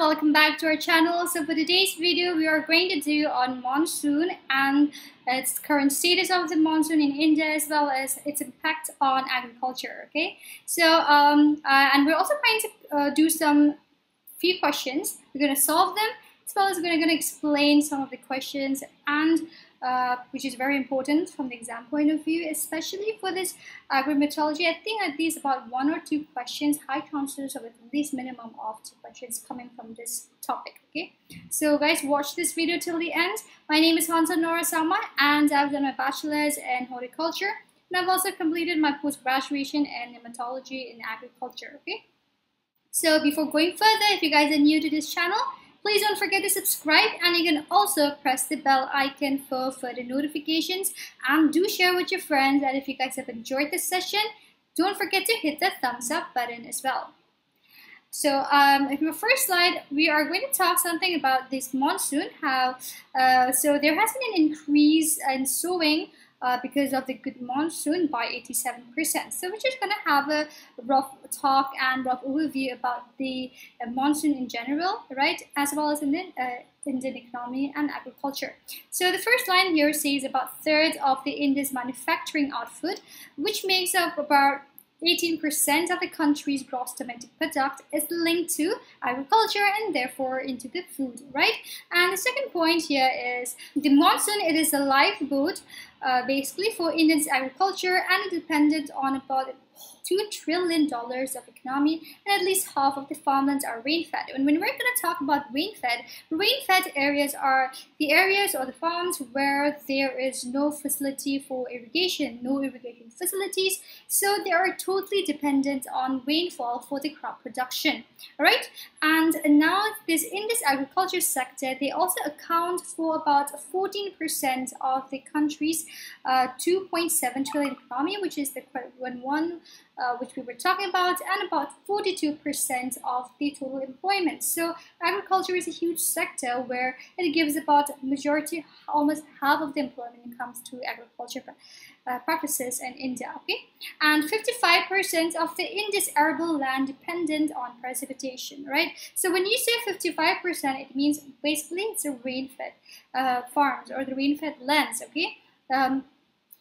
welcome back to our channel. So for today's video, we are going to do on monsoon and its current status of the monsoon in India as well as its impact on agriculture, okay? So, um, uh, and we're also going to uh, do some few questions. We're going to solve them as well as we're going to explain some of the questions and uh, which is very important from the exam point of view, especially for this agri-meteorology. I think at least about one or two questions, high chances of at least minimum of two questions coming from this topic. Okay, so guys, watch this video till the end. My name is Hansa Nora Sama, and I've done my bachelor's in horticulture, and I've also completed my post graduation in nematology in agriculture. Okay. So before going further, if you guys are new to this channel, Please don't forget to subscribe and you can also press the bell icon for further notifications and do share with your friends and if you guys have enjoyed this session, don't forget to hit the thumbs up button as well. So um, in the first slide, we are going to talk something about this monsoon, how uh, so there has been an increase in sowing uh, because of the good monsoon by 87%. So we're just going to have a rough talk and rough overview about the uh, monsoon in general, right, as well as in the uh, Indian economy and agriculture. So the first line here says about third of the India's manufacturing output, which makes up about 18% of the country's gross domestic product is linked to agriculture and therefore into the food, right? And the second point here is the monsoon, it is a lifeboat uh, basically for India's agriculture and it depended on about $2 trillion of economy and at least half of the farmlands are rain-fed. And when we're going to talk about rain-fed, rain-fed areas are the areas or the farms where there is no facility for irrigation, no irrigation facilities, so they are totally dependent on rainfall for the crop production. Alright, and now this in this agriculture sector, they also account for about 14% of the country's uh, 2.7 trillion economy, which is the when one uh, which we were talking about, and about 42% of the total employment. So agriculture is a huge sector where it gives about majority, almost half of the employment comes to agriculture uh, practices in India. Okay, and 55% of the India's arable land dependent on precipitation. Right. So when you say 55%, it means basically it's a rain-fed uh, farms or the rain-fed lands. Okay. Um,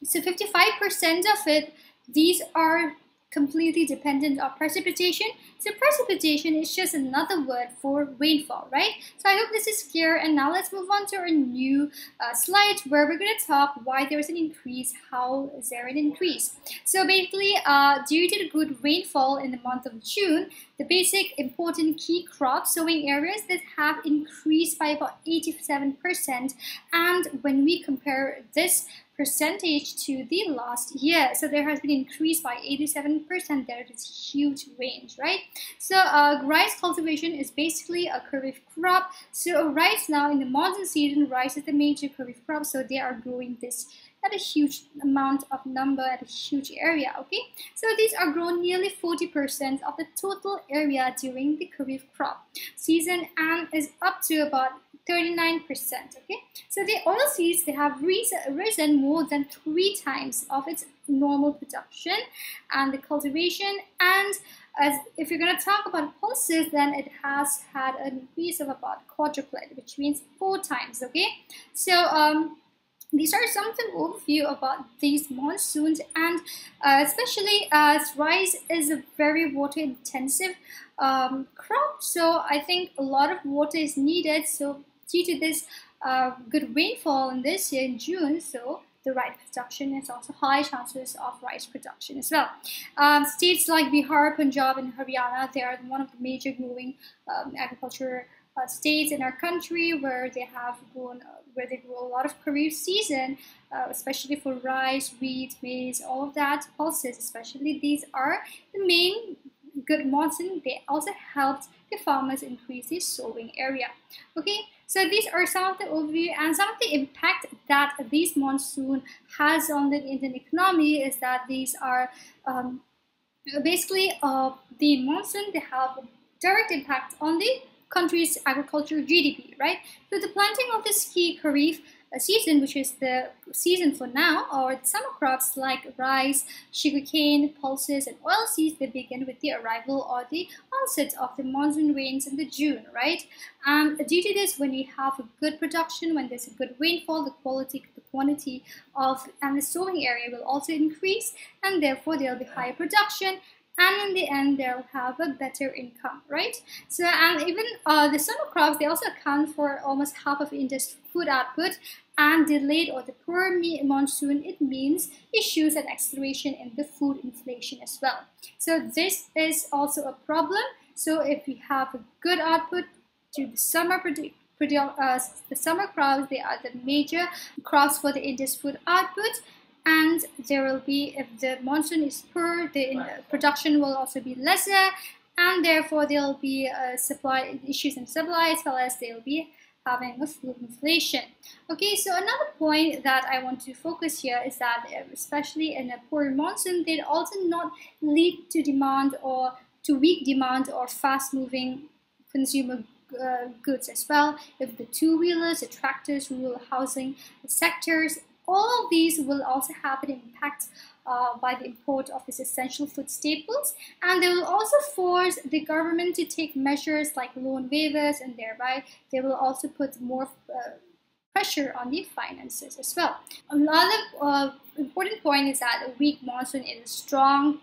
so 55% of it, these are completely dependent on precipitation. So precipitation is just another word for rainfall, right? So I hope this is clear and now let's move on to our new uh, slide where we're going to talk why there is an increase, how is there an increase. So basically, uh, due to the good rainfall in the month of June, the basic important key crop sowing areas that have increased by about 87% and when we compare this percentage to the last year. So there has been increase by 87%. There is huge range, right? So uh, rice cultivation is basically a kharif crop. So rice now in the monsoon season, rice is the major kharif crop. So they are growing this at a huge amount of number at a huge area okay so these are grown nearly 40% of the total area during the kharif crop season and is up to about 39%. Okay, so the oil seeds they have risen more than three times of its normal production and the cultivation. And as if you're going to talk about pulses then it has had an increase of about quadruplet which means four times okay? So um these are some something overview about these monsoons. And uh, especially as rice is a very water intensive um, crop so I think a lot of water is needed. So due to this uh, good rainfall in this year in June, so the rice production is also high chances of rice production as well. Um, states like Bihar, Punjab, and Haryana, they are one of the major growing um, agriculture uh, states in our country where they have grown, uh, where they grow a lot of Kharif season, uh, especially for rice, wheat, maize, all of that, pulses especially. These are the main good monsoon. They also helped the farmers increase the sowing area. Okay, so these are some of the overview and some of the impact that this monsoon has on the Indian economy is that these are um, basically uh, the monsoon they have direct impact on the country's agricultural GDP, right? So the planting of this key kharif season, which is the season for now, or summer crops like rice, sugarcane, pulses, and oilseeds, they begin with the arrival or the onset of the monsoon rains in the June, right? And due to this, when you have a good production, when there's a good rainfall, the quality, the quantity of and the sowing area will also increase, and therefore there will be higher production and in the end they'll have a better income right? So and even uh, the summer crops they also account for almost half of India's food output. And delayed or the poor monsoon it means issues and acceleration in the food inflation as well. So this is also a problem. So if we have a good output to the summer uh, the summer crops they are the major crops for the India's food output and there will be if the monsoon is poor the production will also be lesser and therefore there will be uh, supply issues in supply as well as they will be having a food inflation. Okay so another point that i want to focus here is that uh, especially in a poor monsoon they also not lead to demand or to weak demand or fast moving consumer uh, goods as well. If the two-wheelers tractors rural housing sectors all of these will also have an impact uh, by the import of these essential food staples and they will also force the government to take measures like loan waivers and thereby they will also put more uh, pressure on the finances as well. Another uh, important point is that a weak monsoon is strong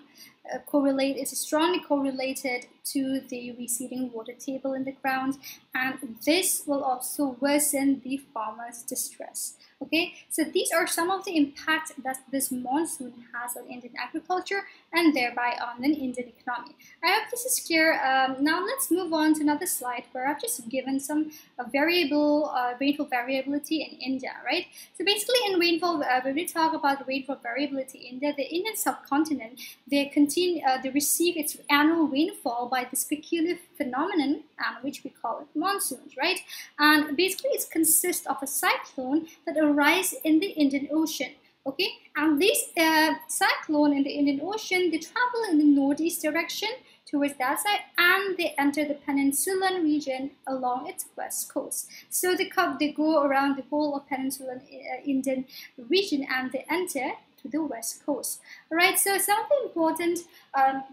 uh, correlate is strongly correlated to the receding water table in the ground and this will also worsen the farmers distress okay? So these are some of the impact that this monsoon has on Indian agriculture and thereby on the Indian economy. I hope this is clear. Um, now let's move on to another slide where I've just given some uh, variable uh, rainfall variability in India right? So basically in rainfall uh, when we talk about rainfall variability in India the Indian subcontinent they continue uh, they receive its annual rainfall by this peculiar phenomenon um, which we call it monsoons right and basically it consists of a cyclone that arise in the Indian Ocean. Okay, and this uh, cyclone in the Indian Ocean, they travel in the northeast direction towards that side and they enter the peninsular region along its west coast. So they, come, they go around the whole of peninsular uh, Indian region and they enter to the west coast. Alright, so something important um,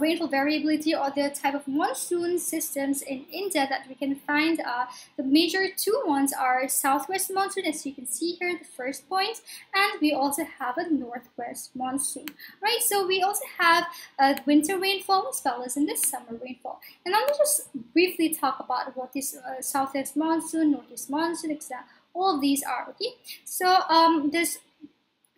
rainfall variability or the type of monsoon systems in India that we can find uh, the major two ones are southwest monsoon as you can see here the first point and we also have a northwest monsoon. Right so we also have uh, winter rainfall as well as in the summer rainfall. And I'll just briefly talk about what this uh, southwest monsoon northeast monsoon etc all of these are okay? So um, this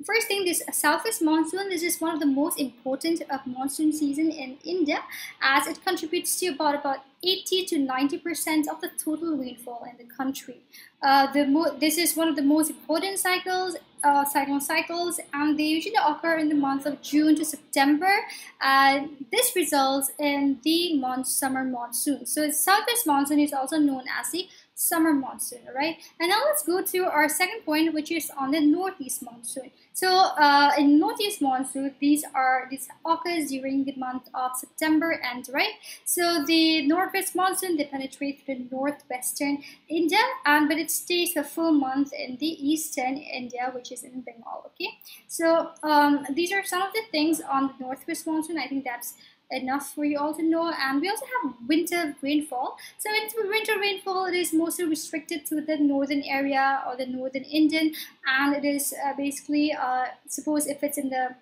First thing, this southwest monsoon, this is one of the most important of monsoon season in India as it contributes to about, about 80 to 90% of the total rainfall in the country. Uh, the this is one of the most important cycles, uh, cyclone cycles, and they usually occur in the month of June to September. Uh, this results in the month summer monsoon. So southwest monsoon is also known as the summer monsoon, right? And now let's go to our second point, which is on the northeast monsoon. So uh, in northeast monsoon, these are this occurs during the month of September and right. So the northwest monsoon they penetrate through the northwestern India, and but it stays a full month in the eastern India, which is in Bengal. Okay, so um, these are some of the things on the northwest monsoon. I think that's enough for you all to know. And we also have winter rainfall. So in winter rainfall it is mostly restricted to the northern area or the northern Indian. And it is uh, basically uh, suppose if it's in the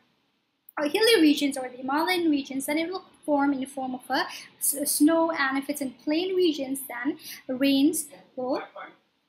hilly regions or the Himalayan regions then it will form in the form of a snow. And if it's in plain regions then rains will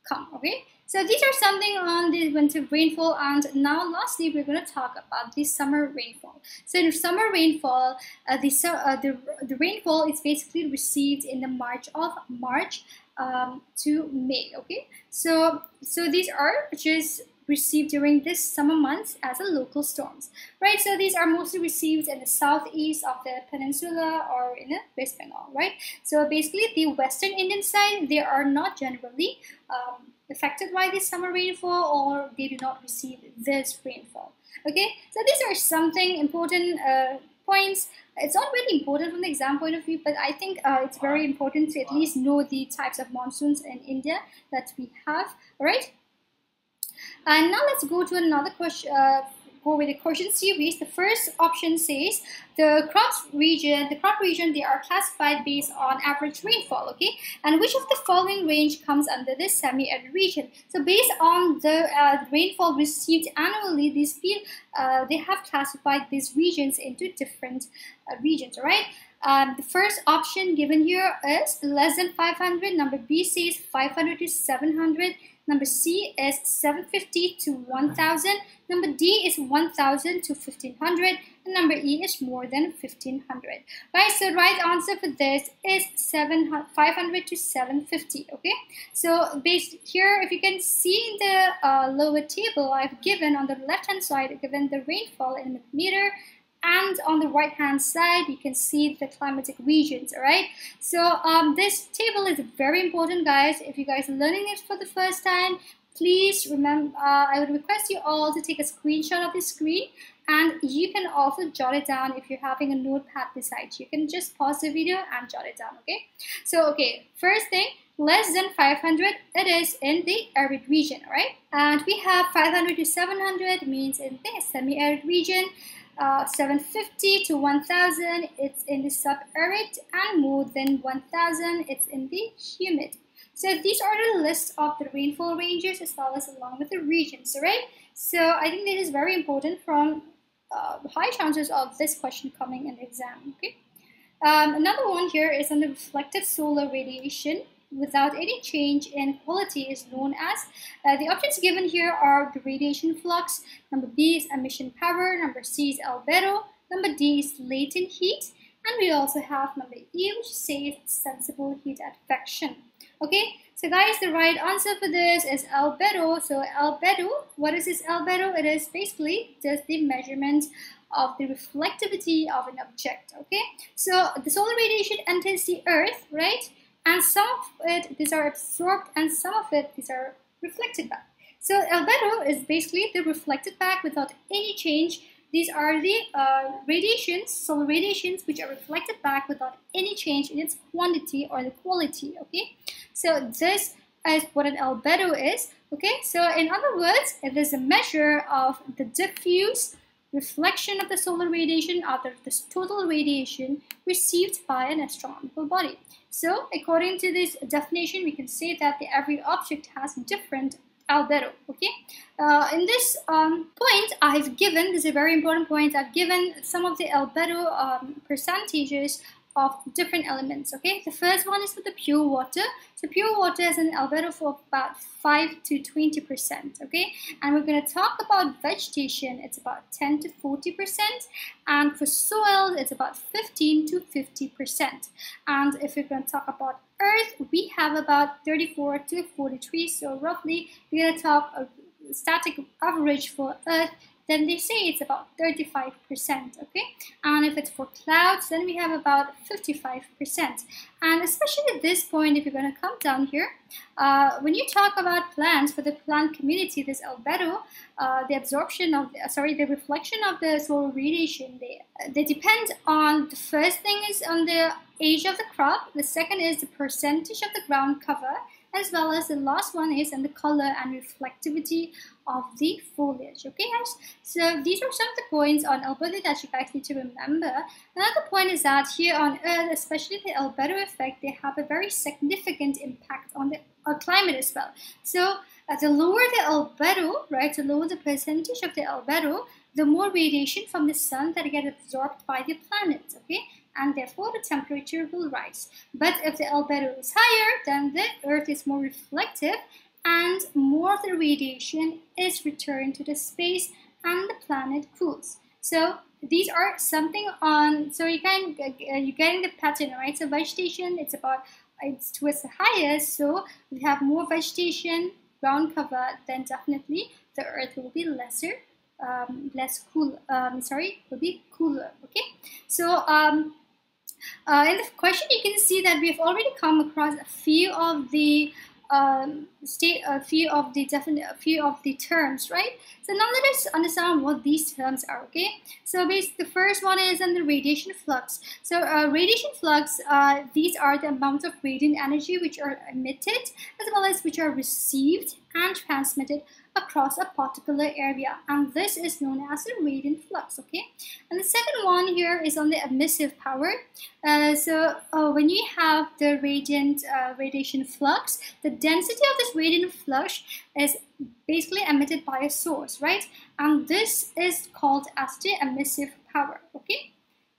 come okay so these are something on the winter rainfall and now lastly we're going to talk about the summer rainfall. So in summer rainfall, uh, the, uh, the, the rainfall is basically received in the March of March um, to May, okay? So, so these are just received during this summer months as a local storms, right? So these are mostly received in the southeast of the peninsula or in the West Bengal, right? So basically the western Indian side, they are not generally um, affected by this summer rainfall or they do not receive this rainfall. Okay, so these are something important uh, points. It's not really important from the exam point of view, but I think uh, it's very important to at least know the types of monsoons in India that we have. All right. And now let's go to another question. Uh, go with the question series. The first option says the crops region, the crop region, they are classified based on average rainfall, okay? And which of the following range comes under this semi-arid region? So based on the uh, rainfall received annually, these field, uh, they have classified these regions into different uh, regions, all right? Um, the first option given here is less than 500. Number B says 500 to 700. Number C is 750 to 1000. Number D is 1000 to 1500. And number E is more than 1500. Right, so right answer for this is 7, 500 to 750. Okay, so based here, if you can see in the uh, lower table, I've given on the left hand side, given the rainfall in millimeter and on the right hand side you can see the climatic regions all right so um, this table is very important guys if you guys are learning it for the first time please remember uh, I would request you all to take a screenshot of the screen and you can also jot it down if you're having a notepad beside you. You can just pause the video and jot it down, okay? So, okay, first thing, less than 500, it is in the arid region, right? And we have 500 to 700 means in the semi-arid region uh, 750 to 1000 it's in the sub-arid and more than 1000 it's in the humid. So these are the list of the rainfall ranges as well as along with the regions right? So i think this is very important from uh, high chances of this question coming in the exam okay? Um, another one here is on the reflected solar radiation without any change in quality is known as. Uh, the options given here are the radiation flux, number B is emission power, number C is albedo, number D is latent heat, and we also have number E which says sensible heat advection. Okay, so guys, the right answer for this is albedo. So albedo, what is this albedo? It is basically just the measurement of the reflectivity of an object. Okay, so the solar radiation enters the earth, right? And some of it these are absorbed and some of it these are reflected back. So albedo is basically the reflected back without any change. These are the uh, radiations, solar radiations, which are reflected back without any change in its quantity or the quality, okay? So this is what an albedo is, okay? So in other words, it is a measure of the diffuse reflection of the solar radiation of the total radiation received by an astronomical body. So according to this definition, we can say that the every object has different albedo, okay? Uh, in this um, point, I've given, this is a very important point, I've given some of the albedo um, percentages of different elements okay the first one is for the pure water so pure water has an albedo for about 5 to 20 percent okay? And we're going to talk about vegetation. It's about 10 to 40 percent. And for soil it's about 15 to 50 percent. And if we're going to talk about earth we have about 34 to 43 so roughly we're going to talk a static average for earth then they say it's about 35%, okay? And if it's for clouds, then we have about 55%. And especially at this point, if you're going to come down here, uh, when you talk about plants, for the plant community, this albedo, uh, the absorption of, the, sorry, the reflection of the solar radiation, they, they depend on, the first thing is on the age of the crop, the second is the percentage of the ground cover, as well as the last one is in the color and reflectivity of the foliage okay guys? So these are some of the points on albedo that you guys need to remember. Another point is that here on earth especially the albedo effect they have a very significant impact on the uh, climate as well. So uh, the lower the albedo right the lower the percentage of the albedo the more radiation from the sun that get absorbed by the planet okay and therefore the temperature will rise. But if the albedo is higher, then the Earth is more reflective and more of the radiation is returned to the space and the planet cools. So these are something on, so you can, uh, you're getting the pattern, right? So vegetation, it's about, it's towards the highest, so we have more vegetation, ground cover, then definitely the Earth will be lesser um, less cool um, sorry will be cooler okay so um, uh, in the question, you can see that we've already come across a few of the um, state a few of the definite a few of the terms, right? So now let us understand what these terms are. Okay, so basically the first one is on the radiation flux. So uh, radiation flux, uh, these are the amounts of radiant energy which are emitted as well as which are received and transmitted across a particular area and this is known as the radiant flux okay? And the second one here is on the emissive power. Uh, so uh, when you have the radiant uh, radiation flux the density of this radiant flux is basically emitted by a source right? And this is called as the emissive power okay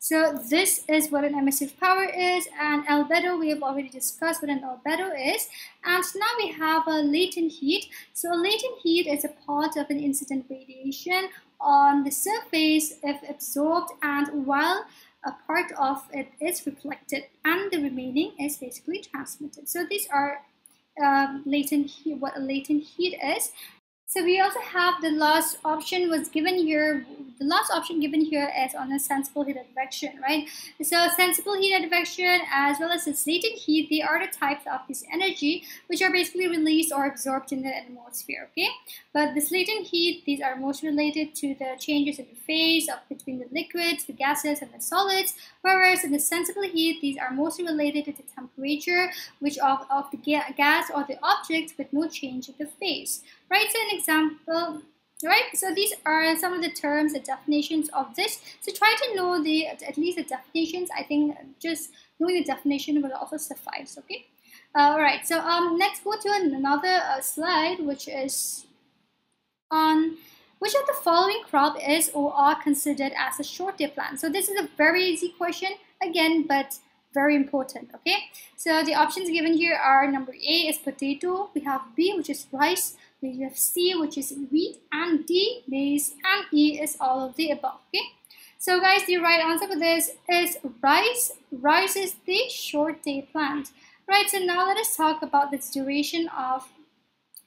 so this is what an emissive power is and albedo we have already discussed what an albedo is and now we have a latent heat. So a latent heat is a part of an incident radiation on the surface if absorbed and while a part of it is reflected and the remaining is basically transmitted. So these are um, latent heat, what a latent heat is so we also have the last option was given here. The last option given here is on a sensible heat advection, right? So sensible heat advection as well as latent heat, they are the types of this energy which are basically released or absorbed in the atmosphere, okay? But this latent heat, these are most related to the changes in the phase of between the liquids, the gases, and the solids, whereas in the sensible heat, these are mostly related to the temperature which of, of the ga gas or the object with no change in the phase right? So an example, right? So these are some of the terms, the definitions of this. So try to know the at least the definitions. I think just knowing the definition will also suffice. Okay. Uh, all right. So um, next go to another uh, slide, which is on which of the following crop is or are considered as a short day plant? So this is a very easy question again, but very important okay so the options given here are number a is potato we have b which is rice we have C, which is wheat, and D, maize, and E is all of the above. Okay. So guys, the right answer for this is rice. Rice is the short day plant. Right, so now let us talk about the duration of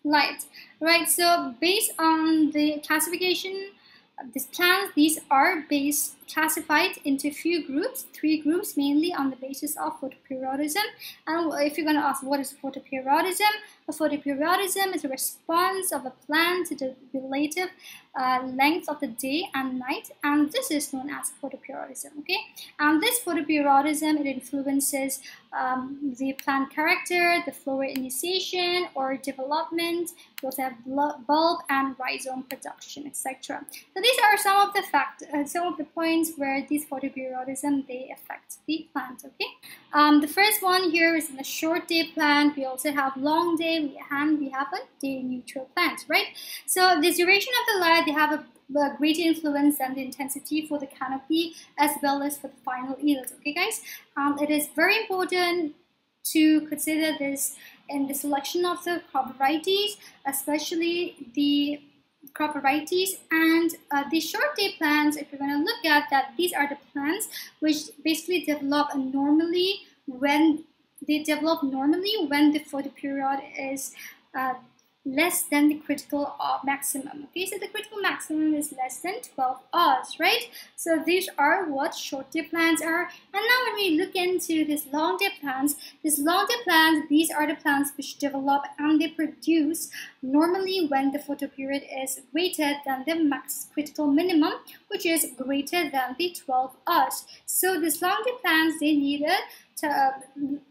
light. Right, so based on the classification of these plants, these are based, classified into few groups, three groups mainly on the basis of photoperiodism. And if you're going to ask what is photoperiodism, a photoperiodism is a response of a plant to the relative uh, length of the day and night, and this is known as photoperiodism. Okay, and this photoperiodism it influences um, the plant character, the flower initiation or development. Also have bulb and rhizome production, etc. So these are some of the fact, uh, some of the points where these photoperiodism they affect the plant. Okay, um, the first one here is in the short day plant. We also have long day, and we have a day neutral plant, right? So the duration of the light they have a, a greater influence than the intensity for the canopy as well as for the final yield. Okay, guys, um, it is very important to consider this in the selection of the crop varieties, especially the crop varieties and uh, the short day plants if you're going to look at that these are the plants which basically develop normally when they develop normally when the photoperiod is uh, less than the critical maximum. Okay, so the critical maximum is less than 12 hours, right? So these are what short day plants are. And now when we look into these long day plants, these long day plants, these are the plants which develop and they produce normally when the photoperiod is greater than the max critical minimum, which is greater than the 12 hours. So these long day plants, they need a uh, Uh,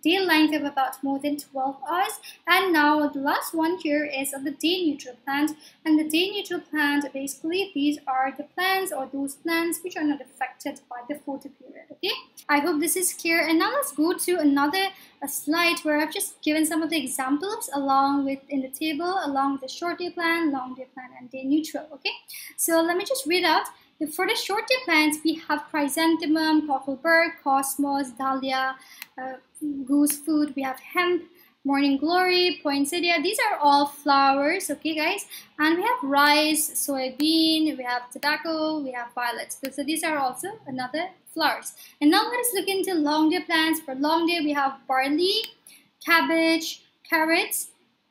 day length of about more than 12 hours. And now the last one here is of the day neutral plant. And the day neutral plant, basically these are the plants or those plants which are not affected by the photoperiod. Okay, I hope this is clear. And now let's go to another a slide where I've just given some of the examples along with in the table along with the short day plan, long day plan, and day neutral. Okay, so let me just read out. For the short day plants, we have chrysanthemum, cocklebur, cosmos, dahlia, uh, goosefoot. We have hemp, morning glory, poinsettia. These are all flowers, okay, guys? And we have rice, soybean, we have tobacco, we have violets. So, so these are also another flowers. And now let us look into long day plants. For long day, we have barley, cabbage, carrots,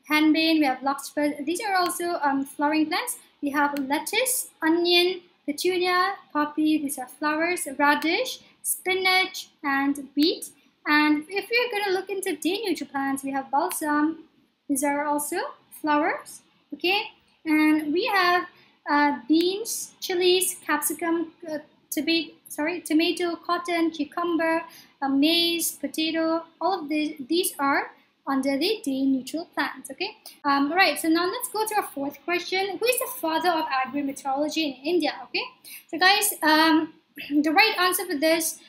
henbane, we have larkspur. These are also um, flowering plants. We have lettuce, onion, petunia, poppy, these are flowers, radish, spinach, and beet. And if you're going to look into neutral plants, we have balsam. These are also flowers, okay? And we have uh, beans, chilies, capsicum, uh, tomato, sorry, tomato, cotton, cucumber, uh, maize, potato. All of these, these are under the day neutral plans. Okay. Um, all right. So now let's go to our fourth question. Who is the father of agri-meteorology in India? Okay. So guys, um, the right answer for this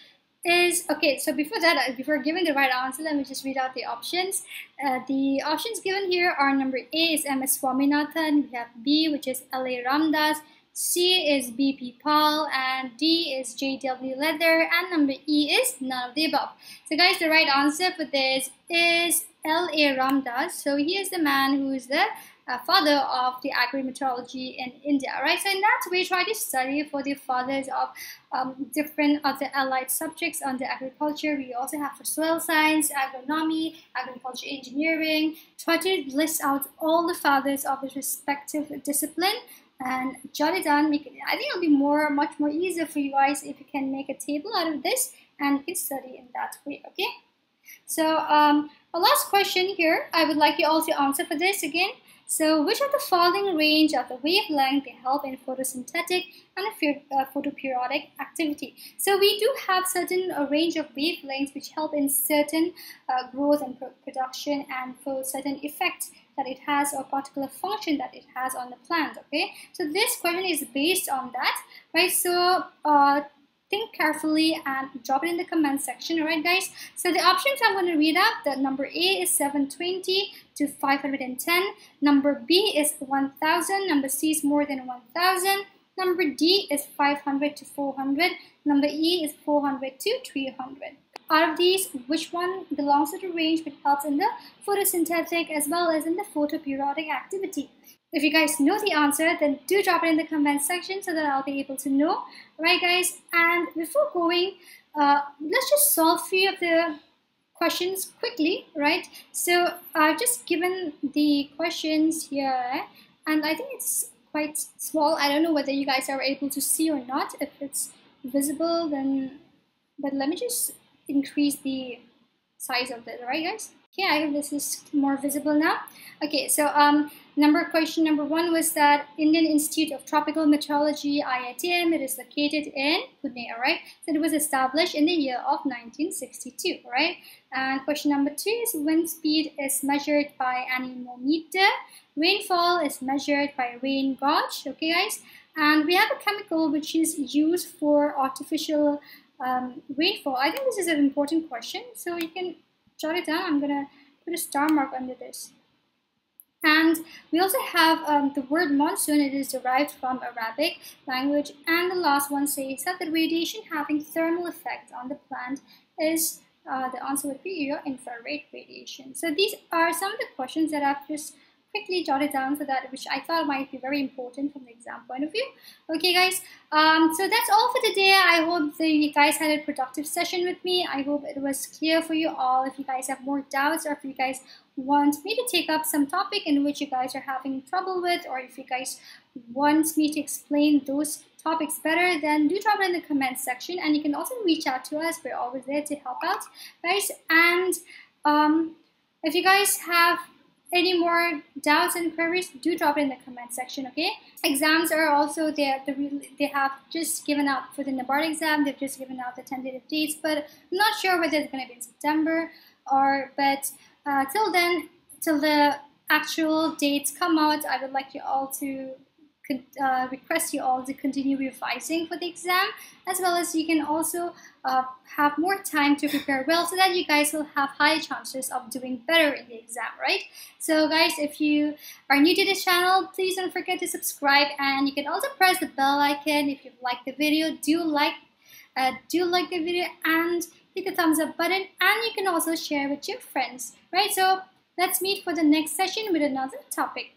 is okay so before that uh, before giving the right answer let me just read out the options uh, the options given here are number a is ms swaminathan we have b which is la ramdas c is bp pal and d is jw leather and number e is none of the above so guys the right answer for this is la ramdas so he is the man who is the uh, father of the agri-meteorology in India, right? So in that we try to study for the fathers of um, different other allied subjects under agriculture. We also have for soil science, agronomy, agriculture engineering. Try to list out all the fathers of the respective discipline and jot it down. Make it, I think it'll be more, much more easier for you guys if you can make a table out of this and you can study in that way, okay? So um, a last question here, I would like you all to answer for this again. So which of the following range of the wavelength they help in photosynthetic and uh, photoperiodic activity? So we do have certain a range of wavelengths which help in certain uh, growth and production and for certain effects that it has or particular function that it has on the plant okay so this question is based on that right so uh, think carefully and drop it in the comment section all right guys so the options i'm going to read out the number a is 720 to 510 number b is 1000 number c is more than 1000 number d is 500 to 400 number e is 400 to 300 out of these, which one belongs to the range which helps in the photosynthetic as well as in the photoperiodic activity? If you guys know the answer, then do drop it in the comment section so that I'll be able to know. Right, guys? And before going, uh, let's just solve few of the questions quickly, right? So I've just given the questions here, and I think it's quite small. I don't know whether you guys are able to see or not. If it's visible, then, but let me just increase the size of this, right, guys? Okay, I hope this is more visible now. Okay, so um, number question number one was that Indian Institute of Tropical Meteorology, IITM, it is located in Pune, right? So it was established in the year of 1962, right? And question number two is wind speed is measured by anemometer. Rainfall is measured by rain gauge, okay guys? And we have a chemical which is used for artificial um, rainfall. I think this is an important question, so you can jot it down. I'm gonna put a star mark under this. And we also have um, the word monsoon. It is derived from Arabic language. And the last one says that the radiation having thermal effect on the plant is uh, the answer would be your infrared radiation. So these are some of the questions that I've just quickly jotted down for that, which I thought might be very important from the exam point of view. Okay, guys. Um, so that's all for today. I hope that you guys had a productive session with me. I hope it was clear for you all. If you guys have more doubts or if you guys want me to take up some topic in which you guys are having trouble with, or if you guys want me to explain those topics better, then do drop it in the comment section. And you can also reach out to us. We're always there to help out, guys. And um, if you guys have any more doubts and queries, do drop it in the comment section, okay? Exams are also there. The, they have just given out for the NABARD exam. They've just given out the tentative dates, but I'm not sure whether it's going to be in September or, but uh, till then, till the actual dates come out, I would like you all to uh, request you all to continue revising for the exam as well as you can also uh, have more time to prepare well so that you guys will have high chances of doing better in the exam right? So guys if you are new to this channel please don't forget to subscribe and you can also press the bell icon if you like the video. Do like uh, do like the video and hit the thumbs up button and you can also share with your friends right? So let's meet for the next session with another topic